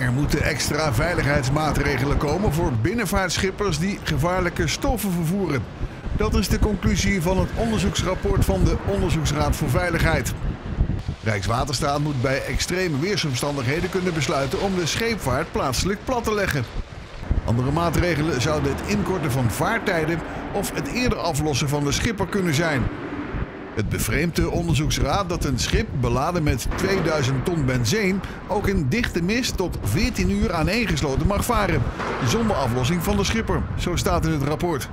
Er moeten extra veiligheidsmaatregelen komen voor binnenvaartschippers die gevaarlijke stoffen vervoeren. Dat is de conclusie van het onderzoeksrapport van de Onderzoeksraad voor Veiligheid. Rijkswaterstaat moet bij extreme weersomstandigheden kunnen besluiten om de scheepvaart plaatselijk plat te leggen. Andere maatregelen zouden het inkorten van vaartijden of het eerder aflossen van de schipper kunnen zijn. Het bevreemdt de onderzoeksraad dat een schip beladen met 2000 ton benzine ook in dichte mist tot 14 uur aaneengesloten mag varen, zonder aflossing van de schipper. Zo staat in het rapport.